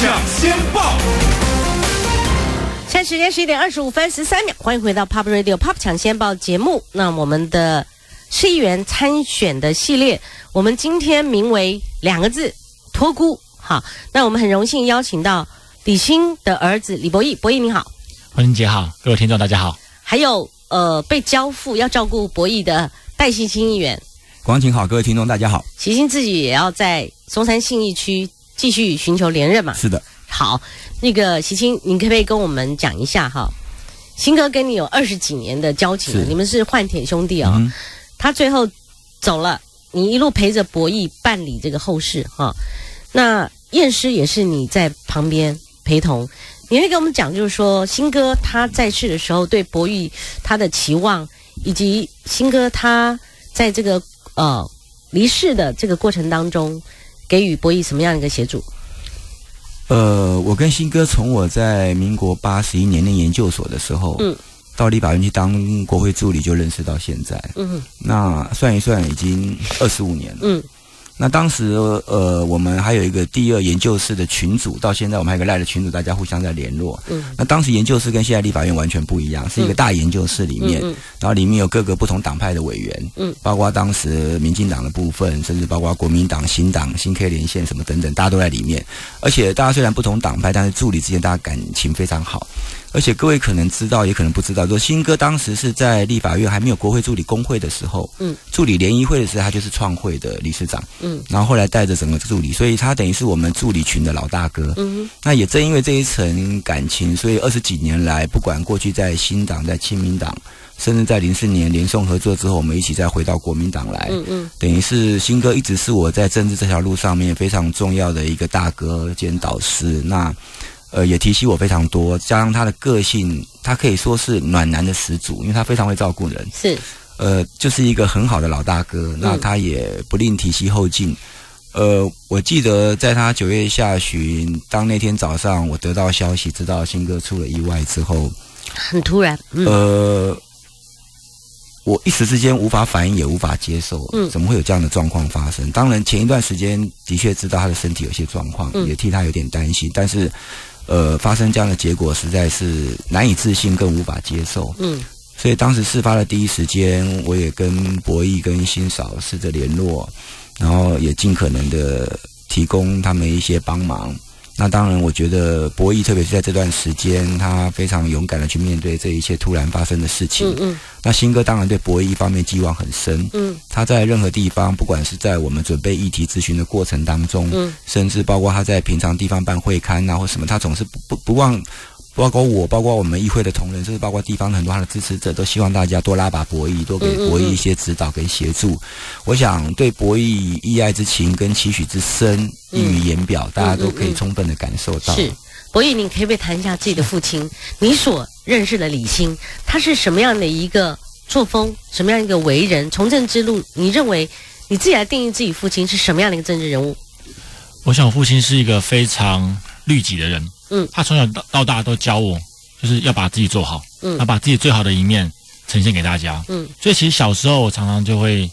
抢先报，现在时间十一点二十五分十三秒，欢迎回到 Pop Radio Pop 抢先报节目。那我们的市议员参选的系列，我们今天名为两个字“托孤”。好，那我们很荣幸邀请到李欣的儿子李博义，博义你好。欢迎姐好，各位听众大家好。还有呃，被交付要照顾博义的戴信新议员，广景好，各位听众大家好。喜欣自己也要在松山信义区继续寻求连任嘛？是的，好，那个喜欣，你可不可以跟我们讲一下哈？新哥跟你有二十几年的交情，是你们是换铁兄弟哦。嗯他最后走了，你一路陪着博弈办理这个后事哈。那验尸也是你在旁边陪同，你会跟我们讲，就是说新哥他在世的时候对博弈他的期望，以及新哥他在这个呃离世的这个过程当中，给予博弈什么样的一个协助？呃，我跟新哥从我在民国八十一年念研究所的时候，嗯，到立法院去当国会助理就认识到现在，嗯那算一算已经二十五年了。嗯那当时呃，我们还有一个第二研究室的群组，到现在我们还有个赖的群组，大家互相在联络。嗯那当时研究室跟现在立法院完全不一样，是一个大研究室里面，嗯然后里面有各个不同党派的委员，嗯，包括当时民进党的部分，甚至包括国民党、新党、新 K 连线什么等等，大家都在里面。而且大家虽然不同党派，但是助理之间大家感情非常好。而且各位可能知道，也可能不知道，说新哥当时是在立法院还没有国会助理工会的时候，嗯，助理联谊会的时候，他就是创会的理事长，嗯然后后来带着整个助理，所以他等于是我们助理群的老大哥。嗯那也正因为这一层感情，所以二十几年来，不管过去在新党、在亲民党，甚至在零四年联宋合作之后，我们一起再回到国民党来，嗯嗯等于是新哥一直是我在政治这条路上面非常重要的一个大哥兼导师。那呃也提携我非常多，加上他的个性，他可以说是暖男的始祖，因为他非常会照顾人。是呃，就是一个很好的老大哥，那他也不吝提携后进。呃，我记得在他九月下旬，当那天早上我得到消息，知道新哥出了意外之后，很突然，嗯呃，我一时之间无法反应，也无法接受，嗯怎么会有这样的状况发生？当然，前一段时间的确知道他的身体有些状况，嗯也替他有点担心，但是，呃，发生这样的结果实在是难以置信，更无法接受。嗯所以当时事发的第一时间，我也跟博弈跟新嫂试着联络，然后也尽可能的提供他们一些帮忙。那当然，我觉得博弈特别是在这段时间，他非常勇敢的去面对这一切突然发生的事情。嗯嗯。那新哥当然对博弈一方面寄望很深，嗯。他在任何地方，不管是在我们准备议题咨询的过程当中，嗯。甚至包括他在平常地方办会刊啊或什么，他总是不不不忘，包括我，包括我们议会的同仁，甚至包括地方很多他的支持者，都希望大家多拉把博弈，多给博弈一些指导跟协助。我想对博弈意爱之情跟期许之深溢于言表，大家都可以充分的感受到。嗯是。博弈，你可不可以谈一下自己的父亲？你所认识的李欣，他是什么样的一个作风？什么样一个为人？从政之路，你认为你自己来定义自己父亲是什么样的一个政治人物？我想我父亲是一个非常律己的人，嗯。他从小到到大都教我，就是要把自己做好，嗯。要把自己最好的一面呈现给大家。嗯。所以其实小时候我常常就会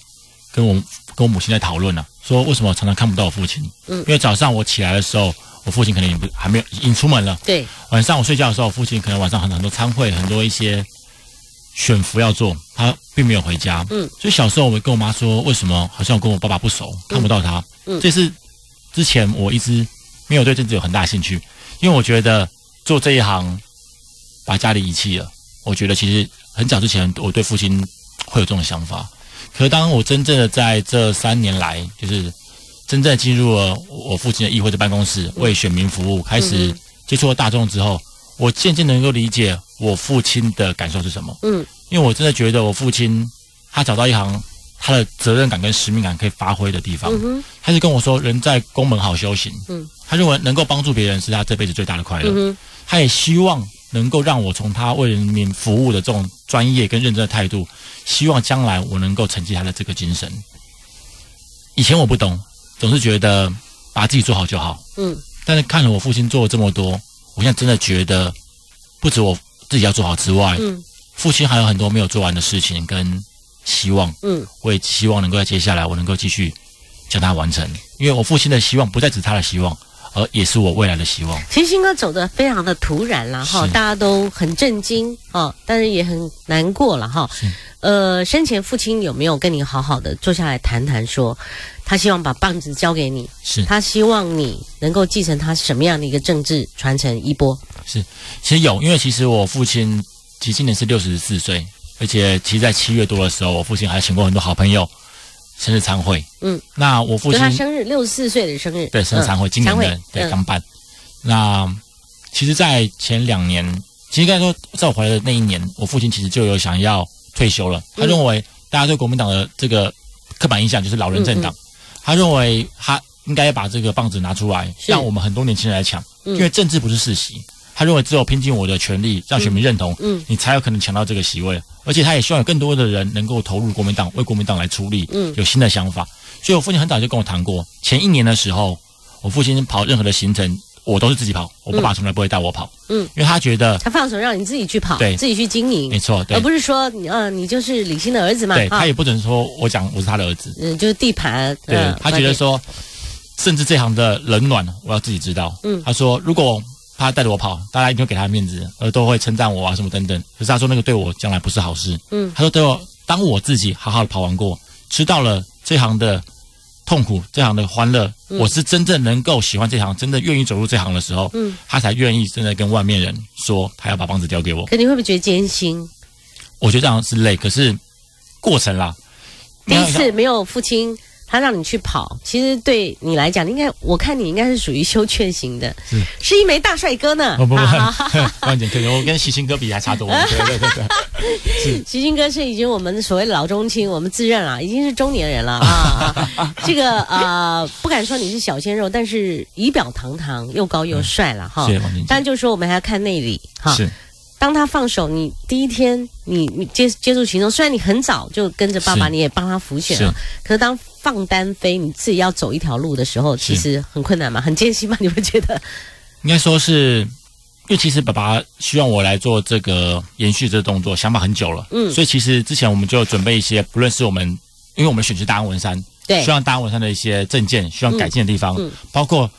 跟我跟我母亲在讨论啊，说为什么我常常看不到我父亲？嗯。因为早上我起来的时候，我父亲可能也不还没有已经出门了，对，晚上我睡觉的时候，我父亲可能晚上很很多参会，很多一些选服要做，他并没有回家。嗯，所以小时候我跟我妈说，为什么好像我跟我爸爸不熟，看不到他。嗯。这是之前我一直没有对政治有很大兴趣，因为我觉得做这一行把家里遗弃了。我觉得其实很早之前我对父亲会有这种想法，可是当我真正的在这三年来，就是真正进入了我父亲的议会的办公室，为选民服务，开始接触了大众之后，我渐渐能够理解我父亲的感受是什么。嗯因为我真的觉得我父亲他找到一行他的责任感跟使命感可以发挥的地方。嗯哼他是跟我说，人在宫门好修行。嗯，他认为能够帮助别人是他这辈子最大的快乐。嗯他也希望能够让我从他为人民服务的这种专业跟认真的态度，希望将来我能够承继他的这个精神。以前我不懂，总是觉得把自己做好就好。嗯但是看了我父亲做了这么多，我现在真的觉得，不止我自己要做好之外，嗯父亲还有很多没有做完的事情跟希望。嗯我也希望能够在接下来我能够继续将它完成，因为我父亲的希望不再只是他的希望，而也是我未来的希望。其实新哥走的非常的突然了哈，大家都很震惊啊，但是也很难过了哈。呃，生前父亲有没有跟你好好的坐下来谈谈说，他希望把棒子交给你，是，他希望你能够继承他什么样的一个政治传承衣钵？是其实有，因为其实我父亲其实今年是六十四岁，而且其实在七月多的时候，我父亲还请过很多好朋友生日参会。嗯，那我父亲他生日六十四岁的生日，对生日参会，今年的对刚办。那其实，在前两年，其实应该说，在我回来的那一年，我父亲其实就有想要退休了。他嗯认为大家对国民党的这个刻板印象就是老人政党，他认为他应该要把这个棒子拿出来，让我们很多年轻人来抢，嗯。因为政治不是世袭。他认为只有拼尽我的全力，让选民认同，嗯你才有可能抢到这个席位。而且他也希望有更多的人能够投入国民党，为国民党来出力，嗯。有新的想法。所以我父亲很早就跟我谈过，前一年的时候，我父亲跑任何的行程，我都是自己跑，我爸爸从来不会带我跑，嗯因为他觉得，他放手让你自己去跑，对。自己去经营。没，错，对。而，不是说你呃你就是李欣的儿子嘛，对哈。他也不准说我讲我是他的儿子，嗯就是地盘，对嗯他觉得说，甚至这行的冷暖我要自己知道。嗯。他说如果他带着我跑，大家一定会给他面子，而都会称赞我啊什么等等。可是他说那个对我将来不是好事。嗯他说对我，当我自己好好的跑完过，知道了这行的痛苦，这行的欢乐，嗯我是真正能够喜欢这行，真的愿意走入这行的时候，嗯，他才愿意真的跟外面人说他要把棒子交给我。可你会不会觉得艰辛？我觉得这样是累，可是过程啦，第一次没有父亲，他让你去跑，其实对你来讲，应该我看你应该是属于羞怯型的，是是一枚大帅哥呢。不不 关键可能我跟喜星哥比还差多了。对对对对，徐金 哥是已经我们所谓的老中青，我们自认了，已经是中年人了啊。啊 这个呃，不敢说你是小鲜肉，但是仪表堂堂，又高又帅了哈谢。谢王姐姐。但就是说，我们还要看内里哈。是当他放手，你第一天你你接接触群众，虽然你很早就跟着爸爸，是你也帮他浮选了，可是当放单飞，你自己要走一条路的时候，其实很困难嘛，很艰辛嘛，你会觉得？应该说是，因为其实爸爸希望我来做这个延续这个动作，想法很久了。嗯所以其实之前我们就准备一些，不论是我们，因为我们选区大安文山，对希望大安文山的一些证件，希望改进的地方，嗯嗯包括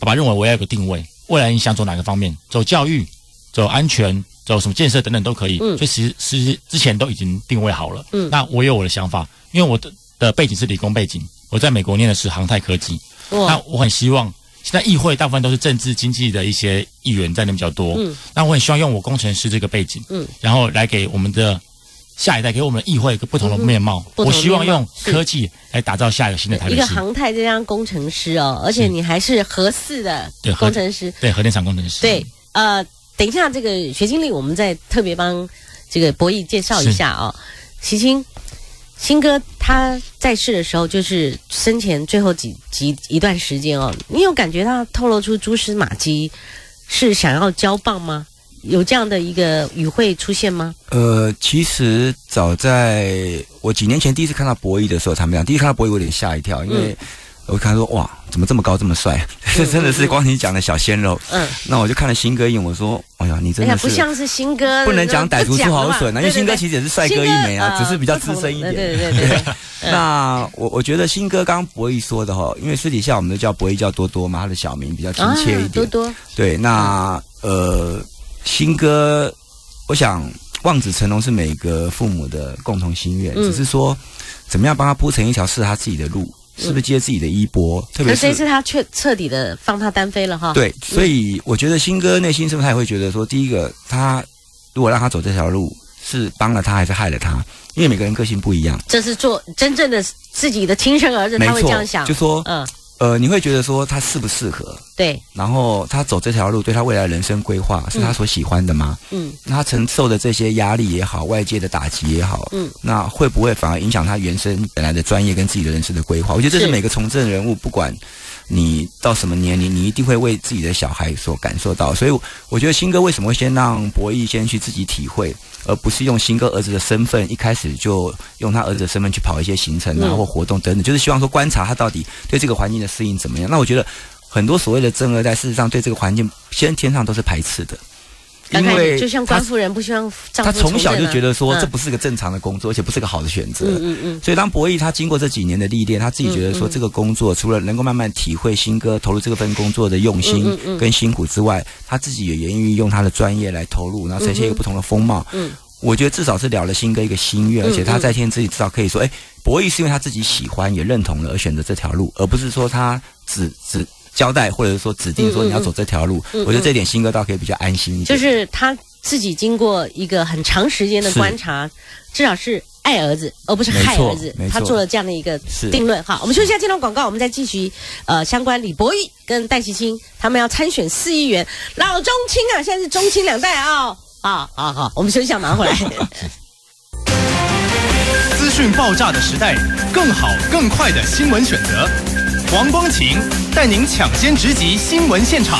爸爸认为我要有个定位，未来你想走哪个方面，走教育、走安全、走什么建设等等都可以。嗯所以其实其实之前都已经定位好了。嗯那我有我的想法，因为我的的背景是理工背景，我在美国念的是航太科技。那，我很希望，现在议会大部分都是政治经济的一些议员在那边比较多。嗯那我很希望用我工程师这个背景，嗯，然后来给我们的下一代，给我们的议会一个不同的面貌。我希望用科技来打造下一个新的台一个。航太这样工程师哦，而且你还是核四的对工程师，对，核电厂工程师。对，呃，等一下这个学经历，我们再特别帮这个博弈介绍一下哦。齐青，新哥他在世的时候，就是生前最后几几一段时间哦，你有感觉到透露出蛛丝马迹，是想要交棒吗？有这样的一个语汇出现吗？呃，其实早在我几年前第一次看到博弈的时候，他们俩，第一次看到博弈，我有点吓一跳，因为我看他说哇，怎么这么高这么帅？这 真的是光你讲的小鲜肉。嗯，那我就看了新哥一眼，我说，哎呀，你真的是不像是新哥，不能讲歹徒出豪损啊，因为新哥其实也是帅哥一枚啊，只是比较资深一点。对对对对，那我我觉得新哥刚刚博弈说的哈，因为私底下我们都叫博弈叫多多嘛，他的小名比较亲切一点，多。多，对，那呃，新哥，我想望子成龙是每个父母的共同心愿，嗯只是说怎么样帮他铺成一条适合他自己的路，是不是接自己的衣钵？特别是可这次他却彻底的放他单飞了哈。对，所以我觉得新哥内心是不是他也会觉得说，第一个，他如果让他走这条路，是帮了他还是害了他？因为每个人个性不一样，这是做真正的自己的亲生儿子，他会这样想。就说嗯，呃，你会觉得说他适不适合？对，然后他走这条路，对他未来人生规划是他所喜欢的吗？嗯那他承受的这些压力也好，外界的打击也好，嗯，那会不会反而影响他原生本来的专业跟自己的人生的规划？我觉得这是是每个从政人物，不管你到什么年龄，你一定会为自己的小孩所感受到。所以我觉得新哥为什么会先让博弈先去自己体会，而不是用新哥儿子的身份一开始就用他儿子的身份去跑一些行程啊、嗯或活动等等，就是希望说观察他到底对这个环境的适应怎么样。那我觉得很多所谓的正二代，事实上对这个环境先天上都是排斥的。因为就像他官夫人不希望丈他夫从小就觉得说这不是个正常的工作，而且不是个好的选择。嗯嗯嗯。所以当博弈他经过这几年的历练，他自己觉得说这个工作除了能够慢慢体会新哥投入这份工作的用嗯心跟辛苦之外，他自己也愿意用他的专业来投入，然后呈现一个不同的风貌。嗯我觉得至少是了了新哥一个心愿，嗯。而且他在天自己至少可以说，哎，博弈是因为他自己喜欢也认同了而选择这条路，而不是说他只只交代或者说指定说你要走这条路。嗯嗯我觉得这点新哥倒可以比较安心一点。就是他自己经过一个很长时间的是观察，至少是爱儿子，而不是害儿子他做了这样的一个定论。好，我们休息一下，这段广告，我们再继续呃相关李博义跟戴其清他们要参选四亿元，老中青啊，现在是中青两代啊。好好好，我们休息一下，马上回来。资讯爆炸的时代，更好更快的新闻选择。王光晴带您抢先直击新闻现场，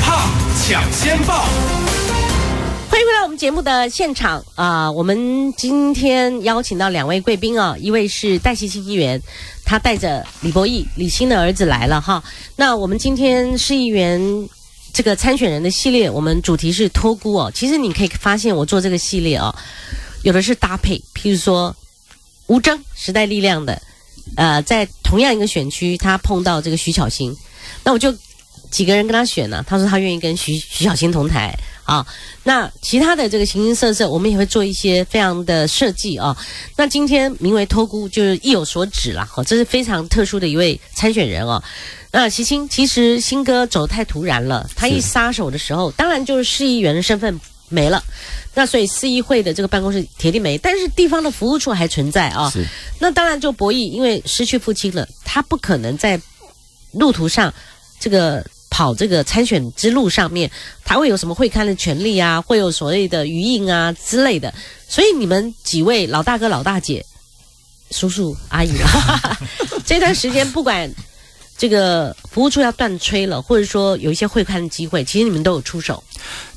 怕抢先报。欢迎回来我们节目的现场啊、我们今天邀请到两位贵宾啊，一位是戴希清议员，他带着李博义、李欣的儿子来了哈。那我们今天市议员这个参选人的系列，我们主题是托孤哦。其实你可以发现，我做这个系列哦，有的是搭配，譬如说吴征时代力量的，呃，在同样一个选区，他碰到这个徐巧芯，那我就几个人跟他选呢、他说他愿意跟徐徐巧芯同台啊。那其他的这个形形色色，我们也会做一些非常的设计啊。那今天名为托孤，就是意有所指啦。哈，这是非常特殊的一位参选人哦。那徐青其实新哥走得太突然了，他一撒手的时候，当然就是市议员的身份没了。那所以市议会的这个办公室铁定没，但是地方的服务处还存在啊。是那当然就博弈，因为失去父亲了，他不可能在路途上这个跑这个参选之路上面，他会有什么会刊的权利啊，会有所谓的余印啊之类的。所以你们几位老大哥、老大姐、叔叔、阿姨啦，这段时间不管这个服务处要断吹了，或者说有一些会刊的机会，其实你们都有出手。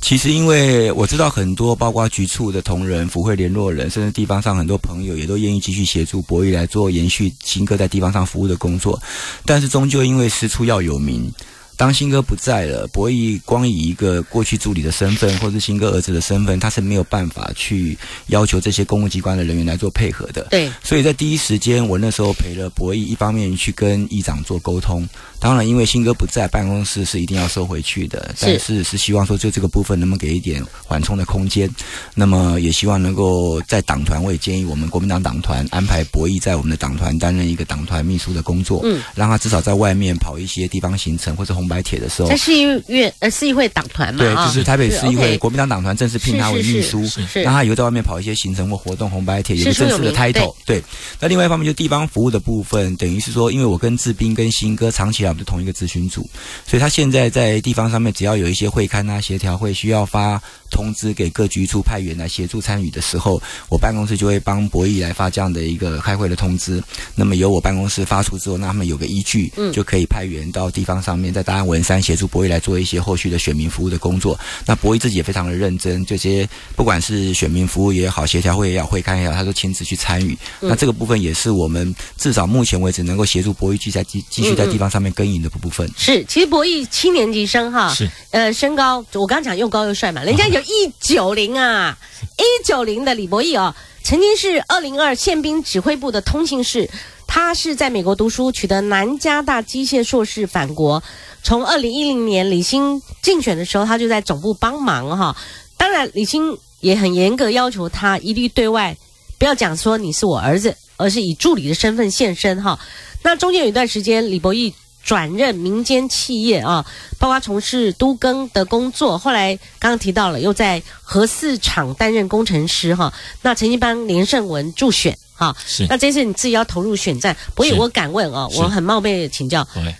其实，因为我知道很多，包括局处的同仁、府会联络人，甚至地方上很多朋友，也都愿意继续协助博弈来做延续新歌在地方上服务的工作。但是，终究因为师出要有名，当新哥不在了，博弈光以一个过去助理的身份，或是新哥儿子的身份，他是没有办法去要求这些公务机关的人员来做配合的。对，所以在第一时间，我那时候陪了博弈，一方面去跟议长做沟通，当然因为新哥不在，办公室是一定要收回去的，但是是希望说就这个部分能不能给一点缓冲的空间，那么也希望能够在党团，我也建议我们国民党党团安排博弈在我们的党团担任一个党团秘书的工作，嗯，让他至少在外面跑一些地方行程或者红白帖的时候在。市议院呃市议会党团嘛，对，啊就是台北市议会国民党党团正式聘他为秘书，是是是让他以后在外面跑一些行程或活动、红白帖，有个师出有正式的 title。对，那另外一方面就地方服务的部分，等于是说，因为我跟志斌跟新哥长期以来我们是同一个咨询组，所以他现在在地方上面，只要有一些会刊啊、协调会需要发通知给各局处派员来协助参与的时候，我办公室就会帮博弈来发这样的一个开会的通知。那么由我办公室发出之后，那他们有个依据，嗯就可以派员到地方上面，在大安文山协助博弈来做一些后续的选民服务的工作。那博弈自己也非常的认真，这些不管是选民服务也好，协调会也好，会刊也好，他都亲自去参与。嗯那这个部分也是我们至少目前为止能够协助博弈继在继继续在地方上面耕耘的部分。是，其实博弈七年级生哈，是呃，身高我刚刚讲又高又帅嘛，人家有一九零啊，一九零的李博弈哦，曾经是二零二宪兵指挥部的通信室，他是在美国读书，取得南加大机械硕士返国。从二零一零年李欣竞选的时候，他就在总部帮忙哈。当然，李欣也很严格要求他一律对外不要讲说你是我儿子，而是以助理的身份现身哈。那中间有一段时间，李博义转任民间企业啊，包括从事都更的工作。后来刚刚提到了，又在核四厂担任工程师哈。那曾经帮连胜文助选哈。是那这次你自己要投入选战，博义，我敢问啊，我很冒昧的请教，对，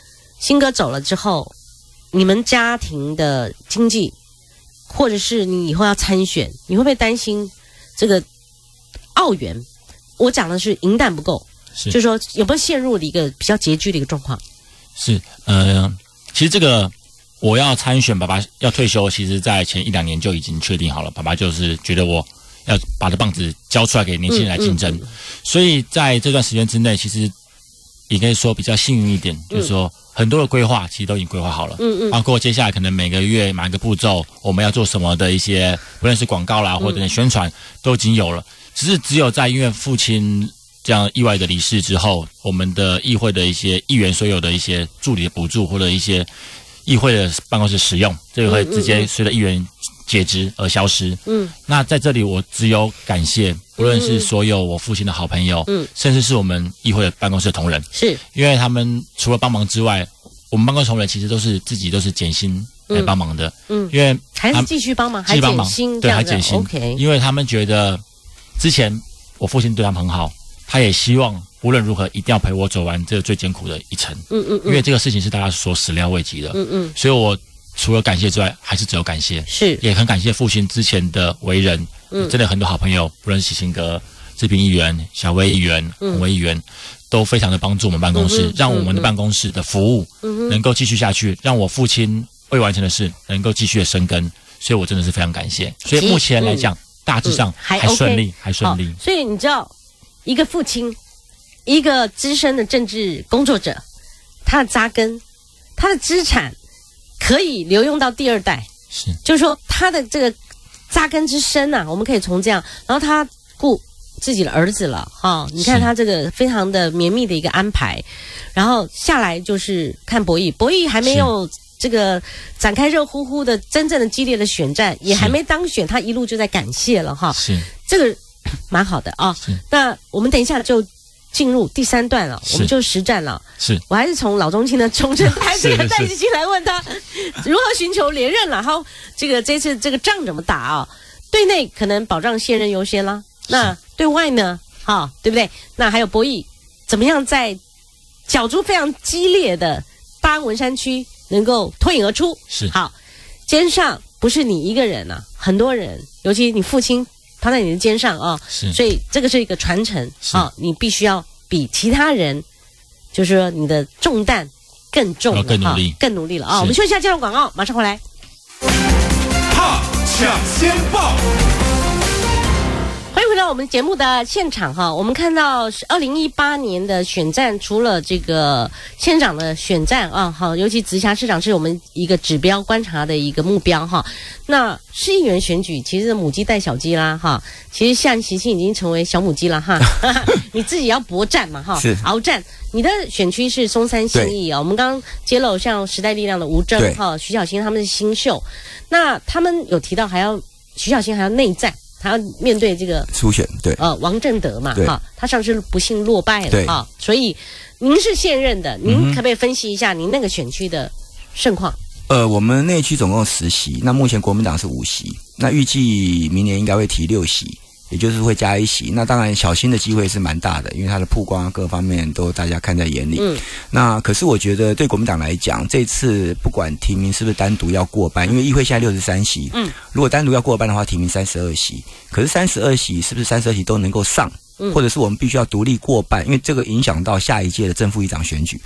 新哥走了之后，你们家庭的经济，或者是你以后要参选，你会不会担心这个澳元？我讲的是银弹不够，是就是说有没有陷入了一个比较拮据的一个状况？是，呃，其实这个我要参选，爸爸要退休，其实在前一两年就已经确定好了。爸爸就是觉得我要把这棒子交出来给年轻人来竞争，嗯所以在这段时间之内，其实也可以说比较幸运一点，就是说很多的规划其实都已经规划好了，嗯嗯。包括接下来可能每个月哪个步骤我们要做什么的一些，不论是广告啦或者是宣传都已经有了，只是只有在因为父亲这样意外的离世之后，我们的议会的一些议员所有的一些助理的补助或者一些议会的办公室使用，这个会直接随着议员解职而消失。嗯，那在这里我只有感谢，不论是所有我父亲的好朋友，嗯，甚至是我们议会的办公室的同仁，是。因为他们除了帮忙之外，我们办公室同仁其实都是自己都是减薪来帮忙的，嗯。因为还是继续帮忙，还继续帮忙。减薪对，还减薪 OK，因为他们觉得之前我父亲对他们很好，他也希望无论如何一定要陪我走完这个最艰苦的一程，嗯嗯嗯，因为这个事情是大家所始料未及的，嗯嗯。所以我除了感谢之外，还是只有感谢，是。也很感谢父亲之前的为人，嗯。真的很多好朋友，不论是喜庆哥、志平议员、小薇议员、洪威议员，都非常的帮助我们办公室，嗯让我们的办公室的服务能够继续下去，让我父亲未完成的事能够继续的生根，所以我真的是非常感谢。所以目前来讲，大致上嗯还顺利，还顺利。所以你知道，一个父亲，一个资深的政治工作者，他的扎根，他的资产可以留用到第二代，是就是说他的这个扎根之深呐、我们可以从这样，然后他顾自己的儿子了，哈、你看他这个非常的绵密的一个安排，然后下来就是看博弈，博弈还没有。这个展开热乎乎的、真正的激烈的选战，也还没当选，他一路就在感谢了哈。是这个蛮好的啊是。那我们等一下就进入第三段了，我们就实战了。是我还是从老中青的重振台这个是是带进来问他 如何寻求连任了。好，这个这次这个仗怎么打啊？对内可能保障现任优先啦，那对外呢？哈，对不对？那还有博弈，怎么样在角逐非常激烈的八文山区能够脱颖而出？是好，肩上不是你一个人啊，很多人，尤其你父亲趴在你的肩上啊，是。所以这个是一个传承是。啊，你必须要比其他人，就是说你的重担更重了，更努力。哈更努力了啊！是。我们休息一下，接着广告，马上回来。怕抢先报，到我们节目的现场哈，我们看到二零一八年的选战，除了这个县长的选战啊，好，尤其直辖市长是我们一个指标观察的一个目标哈。那市议员选举其实母鸡带小鸡啦哈，其实像习庆已经成为小母鸡了哈，你自己要搏战嘛哈，是。鏖战。你的选区是松山信义啊，我们刚刚揭露像时代力量的吴征哈、徐小新他们是新秀，那他们有提到还要徐小新还要内战，还要面对这个初选对。呃王正德嘛对哈，他上次不幸落败了对哈，所以您是现任的，您可不可以分析一下您那个选区的盛况？呃，我们那区总共十席，那目前国民党是五席，那预计明年应该会提六席，也就是会加一席。那当然，小新的机会是蛮大的，因为他的曝光啊各方面都大家看在眼里。嗯，那可是我觉得对国民党来讲，这次不管提名是不是单独要过半，因为议会现在六十三席，嗯，如果单独要过半的话，提名三十二席，可是三十二席是不是三十二席都能够上？嗯或者是我们必须要独立过半，因为这个影响到下一届的正副议长选举。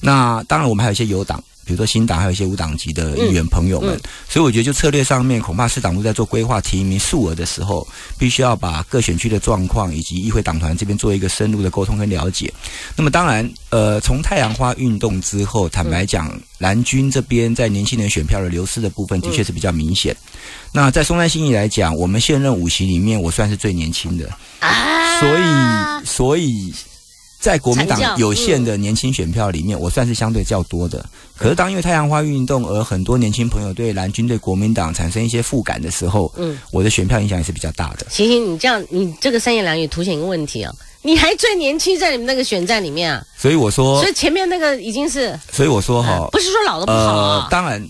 那当然，我们还有一些有党，比如说新党，还有一些无党籍的议员朋友们。嗯嗯所以我觉得，就策略上面，恐怕市党部在做规划提名数额的时候，必须要把各选区的状况以及议会党团这边做一个深入的沟通跟了解。那么当然，呃，从太阳花运动之后，坦白讲，蓝军这边在年轻人选票的流失的部分，的确是比较明显。那在松山新义来讲，我们现任五席里面，我算是最年轻的，啊，所以所以在国民党有限的年轻选票里面，我算是相对较多的。可是当因为太阳花运动而很多年轻朋友对蓝军对国民党产生一些负感的时候，嗯，我的选票影响也是比较大的。行行，你这样，你这个三言两语凸显一个问题啊，你还最年轻在你们那个选战里面啊，所以我说所以，前面那个已经是，所以我说哈、呃不是说老的不好呃啊，，当然，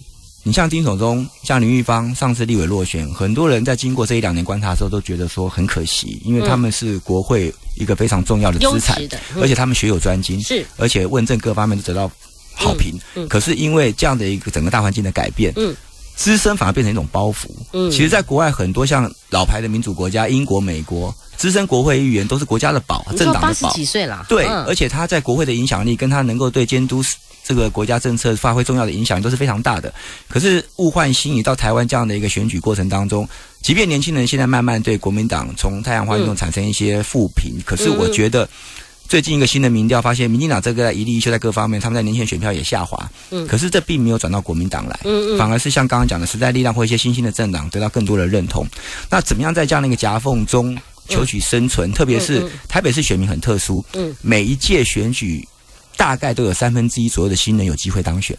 你像丁守中、像林玉芳上次立委落选，很多人在经过这一两年观察的时候，都觉得说很可惜，因为他们是国会一个非常重要的资产而且他们学有专精，是而且问政各方面都得到好评。嗯嗯可是因为这样的一个整个大环境的改变，嗯资深反而变成一种包袱。嗯其实，在国外很多像老牌的民主国家，英国、美国，资深国会议员都是国家的宝，政党的宝。几岁了，对，嗯而且他在国会的影响力，跟他能够对监督这个国家政策发挥重要的影响都是非常大的。可是物换星移到台湾这样的一个选举过程当中，即便年轻人现在慢慢对国民党从太阳花运动产生一些负评，可是我觉得。最近一个新的民调发现，民进党这个在一例一休在各方面，他们在年前选票也下滑。嗯可是这并没有转到国民党来。嗯嗯反而是像刚刚讲的时代力量或一些新兴的政党得到更多的认同。那怎么样在这样的一个夹缝中求取生存？特别是台北市选民很特殊，嗯每一届选举大概都有三分之一左右的新人有机会当选。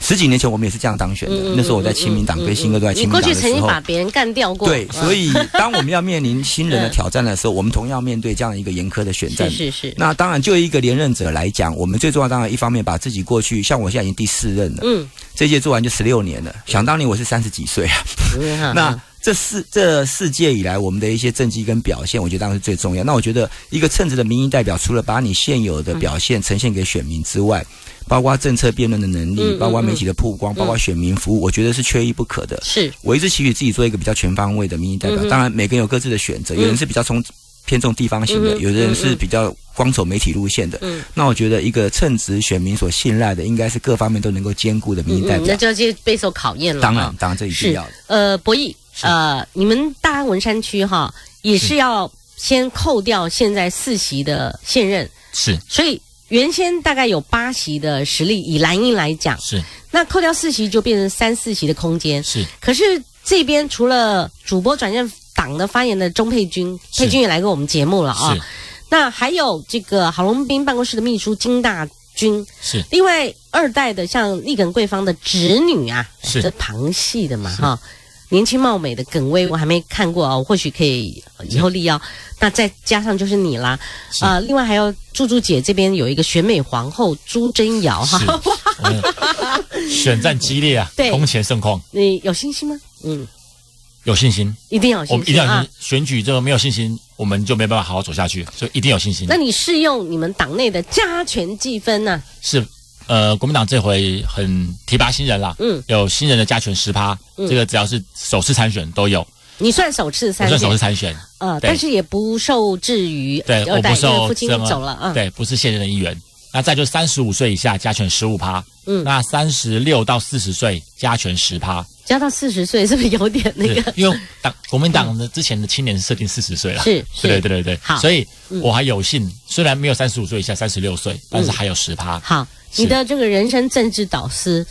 十几年前我们也是这样当选的，那时候我在亲民党跟新哥都在亲民党的你过去曾经。把别人干掉过，对，所以以当我们要面临新人的嗯挑战的时候，我们同样面对这样一个严苛的选战是。是是，那当然，就一个连任者来讲，我们最重要当然一方面把自己过去，像我现在已经第四任了，嗯，这届做完就十六年了。想当年我是三十几岁啊，那这四这四届以来，我们的一些政绩跟表现，我觉得当然是最重要。那我觉得一个称职的民意代表，除了把你现有的表现呈现给选民之外，包括政策辩论的能力，包括媒体的曝光，包括选民服务，我觉得是缺一不可的。是我一直期许自己做一个比较全方位的民意代表。嗯当然，每个人有各自的选择，有人是比较从偏重地方型的，嗯有的人是比较光走媒体路线的。嗯那我觉得一个称职选民所信赖的，应该是各方面都能够兼顾的民意代嗯，表那。就要备受考验了。当然啊，当然这一定要的。呃，博弈，呃，你们大安文山区哈也是要先扣掉现在四席的现任，是所以原先大概有八席的实力，以蓝营来讲，是。那扣掉四席就变成三四席的空间。是。可是这边除了主播转任党的发言的钟佩君，佩君也来过我们节目了啊。是。那还有这个郝龙斌办公室的秘书金大军，是。另外二代的像立耿贵芳的侄女啊，是。这旁系的嘛哈，年轻貌美的耿薇，我还没看过啊，我或许可以呃以后力邀。那再加上就是你啦，是啊、另外还有猪猪姐这边有一个选美皇后朱贞瑶哈，选战激烈啊，对空前盛况，你有信心吗？嗯，有信心。一定要有信我们一定要有心啊。选举这个没有信心，我们就没办法好好走下去，所以一定有信心那。你适用你们党内的加权计分呢、是呃，国民党这回很提拔新人啦，嗯，有新人的加权十趴，嗯。这个只要是首次参选都有，你算首次参选。我算首次，参选，呃，对。但是也不受制于对，我不因为父亲受这么走了嗯。对，不是现任的议员。那再就三十五岁以下加权十五趴，嗯。那三十六到四十岁加权十趴，加到四十岁是不是有点那个？因为党 国民党的之前的青年设定四十岁了，是是对对对对。好对，所以嗯。我还有幸，虽然没有三十五岁以下，三十六岁，但是还有十趴，好，你的这个人生政治导师、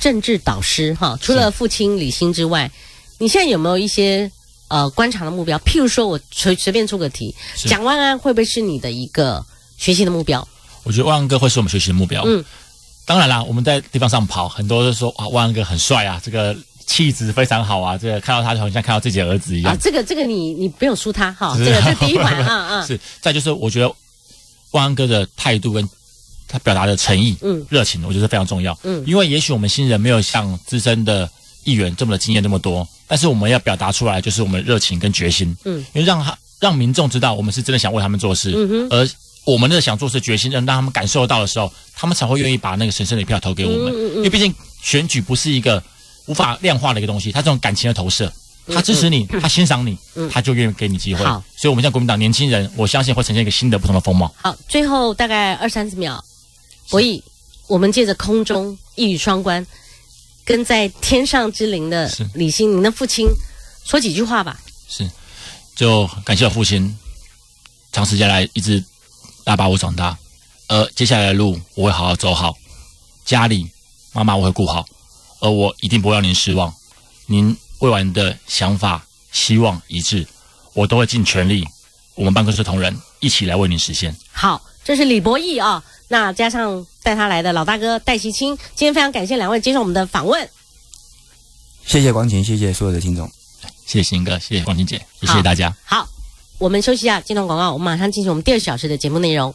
政治导师哈，除了父亲李欣之外，你现在有没有一些呃观察的目标？譬如说，我随随便出个题，是。蒋万安会不会是你的一个学习的目标？我觉得万安哥会是我们学习的目标。嗯，当然啦，我们在地方上跑，很多人说啊，万安哥很帅啊，这个气质非常好啊，这个看到他就好像看到自己的儿子一样。啊，这个这个你你不用输他哈，这个这第一环啊 啊，是，再就是我觉得万安哥的态度跟他表达的诚意、嗯热情，我觉得非常重要。嗯因为也许我们新人没有像资深的议员这么的经验那么多，但是我们要表达出来就是我们热情跟决心。嗯，因为让他让民众知道我们是真的想为他们做事，嗯哼而我们的想做事决心，让让他们感受到的时候，他们才会愿意把那个神圣的一票投给我们。嗯嗯嗯因为毕竟选举不是一个无法量化的一个东西，他这种感情的投射。他支持你，他欣赏你，嗯他就愿意给你机会。好所以我们像国民党年轻人，我相信会呈现一个新的不同的风貌。好，最后大概二三十秒，博弈，我们借着空中一语双关，跟在天上之灵的李欣，您的父亲说几句话吧。是，就感谢我父亲长时间来一直拉把我长大，而接下来的路我会好好走好，家里妈妈我会顾好，而我一定不会让您失望。您未完的想法、希望一致，我都会尽全力。我们办公室同仁一起来为您实现。好，这是李博义啊、那加上带他来的老大哥戴习清，今天非常感谢两位接受我们的访问。谢谢光晴，谢谢所有的听众。谢谢新哥，谢谢光晴姐，也谢谢大家。好，我们休息一下，进段广告，我们马上进行我们第二小时的节目内容。